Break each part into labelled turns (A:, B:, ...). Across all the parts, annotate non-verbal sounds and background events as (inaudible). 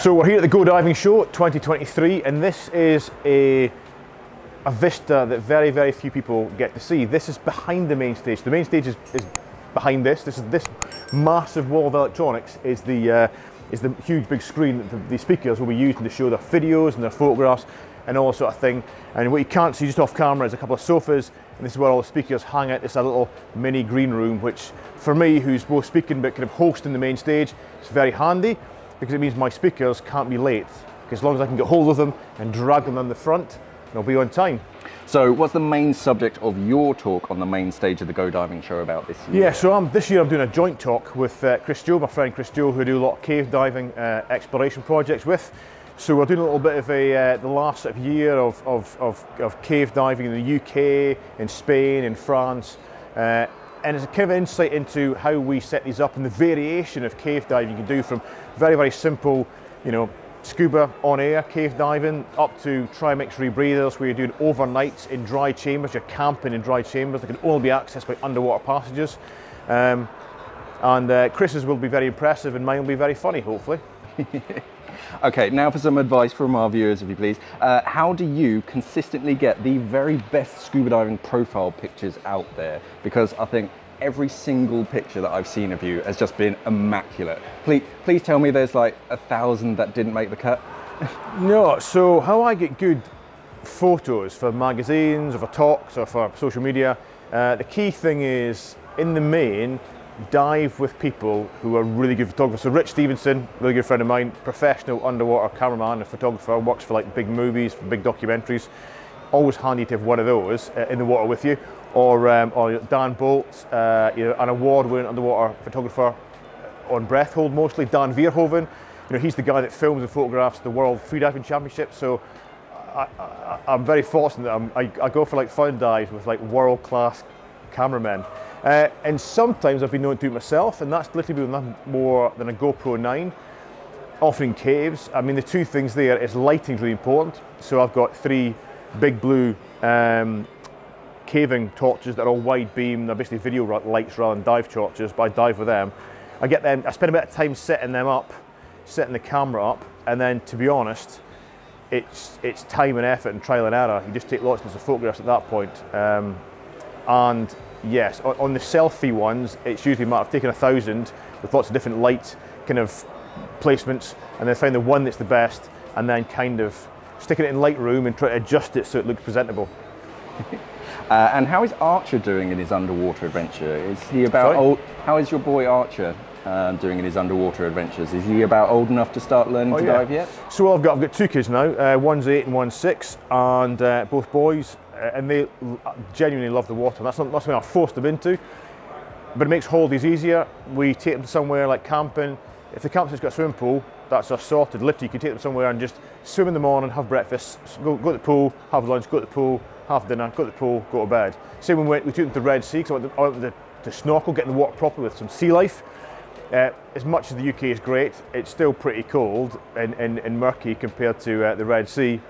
A: So we're here at the Go Diving Show 2023, and this is a a vista that very, very few people get to see. This is behind the main stage. The main stage is, is behind this. This is this massive wall of electronics is the uh, is the huge big screen that the, the, speakers will be using to show their videos and their photographs and all sort of thing. And what you can't see just off camera is a couple of sofas, and this is where all the speakers hang out. It's a little mini green room, which for me, who's both speaking but kind of hosting the main stage, it's very handy because it means my speakers can't be late. Because as long as I can get hold of them and drag them on the front, they'll be on time.
B: So what's the main subject of your talk on the main stage of the Go Diving Show about this year?
A: Yeah, so I'm, this year I'm doing a joint talk with uh, Chris Jewell, my friend Chris Jewell, who I do a lot of cave diving uh, exploration projects with. So we're doing a little bit of a, uh, the last sort of year of, of, of, of, cave diving in the UK, in Spain, in France. Uh, and it's a kind of insight into how we set these up and the variation of cave diving you can do from very, very simple, you know, scuba on air, cave diving, up to trimix rebreathers where you're doing overnights in dry chambers, you're camping in dry chambers that can only be accessed by underwater passages. Um, and uh, Chris's will be very impressive and mine will be very funny, hopefully. (laughs)
B: okay, now for some advice from our viewers, if you please. Uh, how do you consistently get the very best scuba diving profile pictures out there? Because I think every single picture that I've seen of you has just been immaculate. Please, please tell me there's like a thousand that didn't make the cut.
A: no, so how I get good photos for magazines or for talks or for social media, uh, the key thing is in the main, dive with people who are really good photographers. So Rich Stevenson, really good friend of mine, professional underwater cameraman and photographer, works for like big movies, big documentaries. Always handy to have one of those uh, in the water with you or, um, or Dan Bolt, uh, you know, an award-winning underwater photographer on breath hold mostly. Daan Verhoeven, you know, he's the guy that films and photographs the World Freediving Championship. So I, am very fortunate that I, I go for like fun dives with like world-class cameramen. Uh, and sometimes I've been known to do it myself, and that's literally nothing more than a GoPro 9, often caves. I mean, the two things there is lighting's really important. So I've got three big blue um, caving torches that are all wide beam. They're basically video lights rather than dive torches, but I dive with them. I get them, I spend a bit of time setting them up, setting the camera up, and then to be honest, it's, it's time and effort and trial and error. You just take lots of photographs at that point. Um, and yes, on, the selfie ones, it's usually matter of taking a thousand with lots of different light kind of placements, and then find the one that's the best, and then kind of sticking it in Lightroom and try to adjust it so it looks presentable. (laughs)
B: Uh, and how is Archer doing in his underwater adventure? Is he about old? How is your boy Archer uh, doing in his underwater adventures? Is he about old enough to start learning oh, to yeah. dive yet?
A: So I've got I've got two kids now. Uh, one's eight and one's six, and uh, both boys, and they genuinely love the water. That's not that's something I forced them into, but it makes holidays easier. We take them somewhere like camping. If the campsite's got a swimming pool, that's a sorted. Literally, you can take them somewhere and just swim in the morning, have breakfast, go, go to the pool, have lunch, go to the pool, have dinner, go to the pool, go to bed. Same when we, went, we took them to the Red Sea, because I went, to, to, to snorkel, get in the water properly with some sea life. Uh, as much as the UK is great, it's still pretty cold and, and, and murky compared to uh, the Red Sea.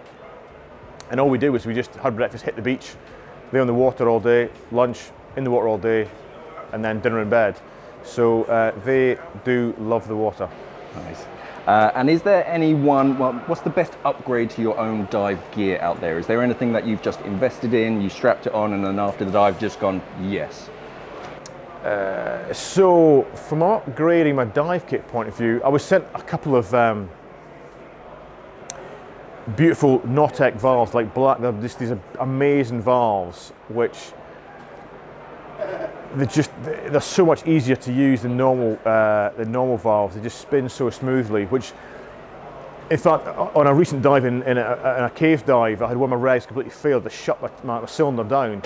A: And all we did was we just had breakfast, hit the beach, lay on the water all day, lunch in the water all day, and then dinner in bed. So uh, they do love the water.
B: Nice. Uh, and is there any one, well, what's the best upgrade to your own dive gear out there? Is there anything that you've just invested in, you strapped it on, and then after the dive just gone, yes?
A: Uh, so, from upgrading my dive kit point of view, I was sent a couple of um, beautiful Nautek valves, like black, they're just these amazing valves, which they're just they're so much easier to use than normal uh, normal valves. They just spin so smoothly. Which, in fact, on a recent dive in, in, a, in a, cave dive, I had one of my regs completely failed to shut my, my, cylinder down,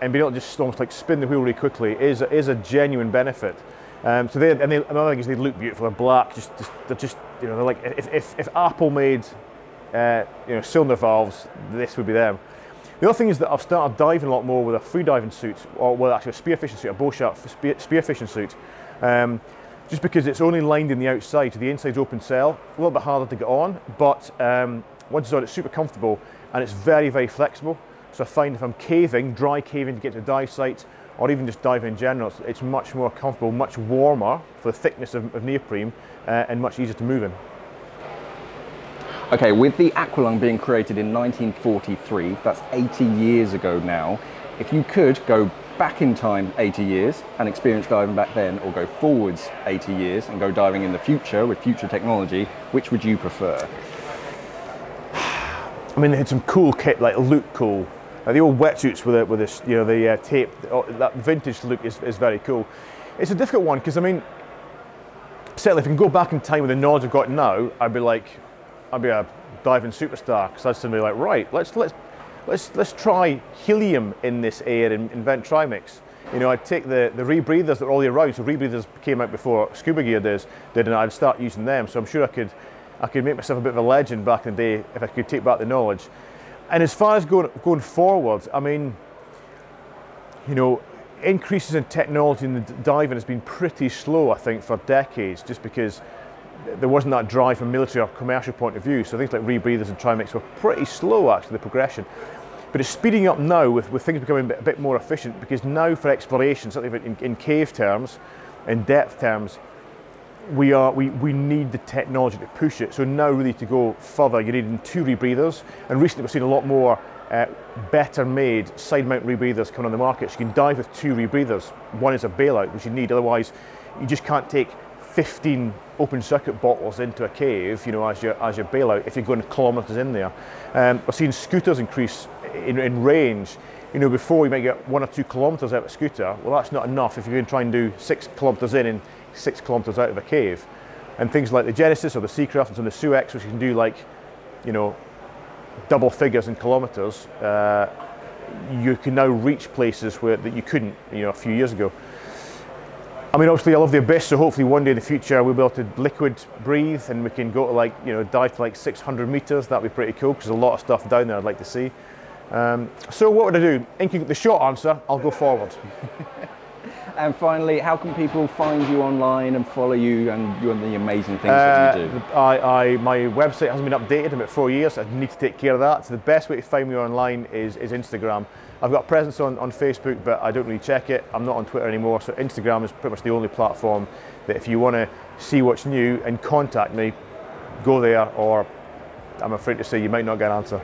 A: and being able to just almost like spin the wheel really quickly is is a genuine benefit. Um, so they and they, another thing is they look beautiful. They're black. Just, just they're just you know they're like if if, if Apple made uh, you know cylinder valves, this would be them. The other thing is that I've started diving a lot more with a free diving suit, or well actually a spearfishing suit, a bow shark spear, spearfishing suit. Um, just because it's only lined in the outside, so the inside's open cell, a little bit harder to get on, but um, once it's on, it's super comfortable and it's very, very flexible. So I find if I'm caving, dry caving to get to dive site, or even just diving in general, it's, it's much more comfortable, much warmer for the thickness of, of neoprene, uh, and much easier to move in.
B: Okay, with the Aqualung being created in 1943, that's 80 years ago now, if you could go back in time 80 years and experience diving back then, or go forwards 80 years and go diving in the future with future technology, which would you prefer? (sighs)
A: I mean, they had some cool kit, like look cool. The old wetsuits with the, with this, you know, the uh, tape, oh, that vintage look is, is very cool. It's a difficult one because I mean, certainly if I can go back in time with the knowledge I've got now, I'd be like, I'd be a diving superstar because I'd suddenly be like, right, let's let's let's let's try helium in this air and invent trimix. You know, I'd take the, the rebreathers that are all year round. So rebreathers came out before scuba gear does, did, and I'd start using them. So I'm sure I could I could make myself a bit of a legend back in the day if I could take back the knowledge. And as far as going going forward, I mean, you know, increases in technology in the diving has been pretty slow, I think, for decades, just because there wasn't that drive from military or commercial point of view. So things like rebreathers and trimix were pretty slow, actually, the progression. But it's speeding up now with, with things becoming a bit, more efficient because now for exploration, certainly in, in cave terms, in depth terms, we are we, we need the technology to push it. So now really to go further, you're needing two rebreathers. And recently we've seen a lot more uh, better made side mount rebreathers coming on the market. So you can dive with two rebreathers. One is a bailout, which you need, otherwise you just can't take 15 open circuit bottles into a cave, you know, as your as your bailout if you're going kilometres in there. Um, we're seeing scooters increase in, in range. You know, before you might get one or two kilometres out of a scooter. Well, that's not enough if you're going to try and do six kilometres in and six kilometres out of a cave. And things like the Genesis or the Seacraft and the Suex, which you can do like, you know, double figures in kilometres, uh, you can now reach places where that you couldn't, you know, a few years ago. I mean, obviously, I love the abyss, so hopefully one day in the future we'll be able to liquid breathe and we can go to like, you know, dive to like 600 meters. That'd be pretty cool because there's a lot of stuff down there I'd like to see. Um, so what would I do? In the short answer, I'll go forward. (laughs)
B: and finally, how can people find you online and follow you and you and the amazing things uh, that you do?
A: Uh, I, I, my website hasn't been updated in about four years. I need to take care of that. So the best way to find me online is, is Instagram. I've got a presence on, on Facebook, but I don't really check it. I'm not on Twitter anymore, so Instagram is pretty much the only platform that if you want to see what's new and contact me, go there, or I'm afraid to say you might not get an answer.